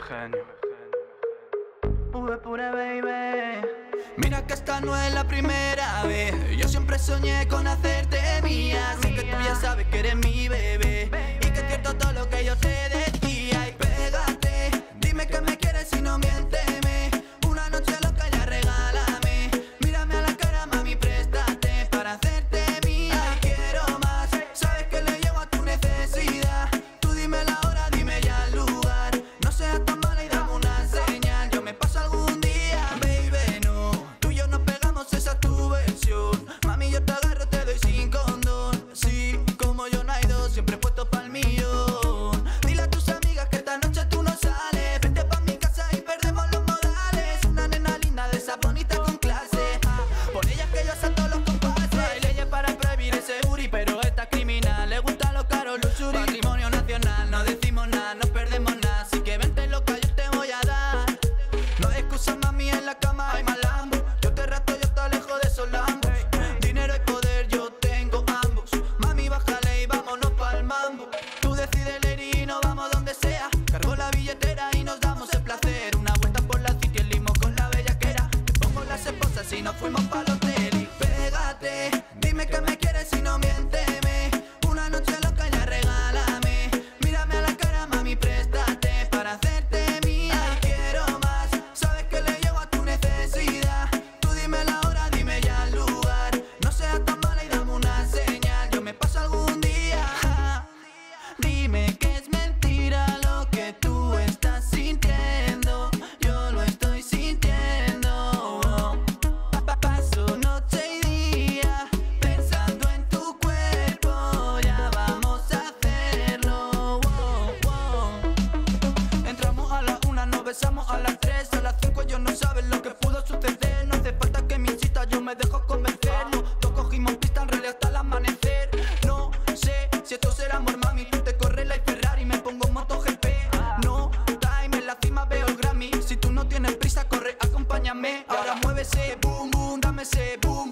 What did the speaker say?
genio. pura baby. Mira que esta no es la primera vez. Yo siempre soñé con hacerte mía. Sé que tú ya sabes que eres mi bebé. si nos fuimos para hotel y pégate, dime que me quieres si no mientes. Ahora muévese, boom, boom, dame ese boom.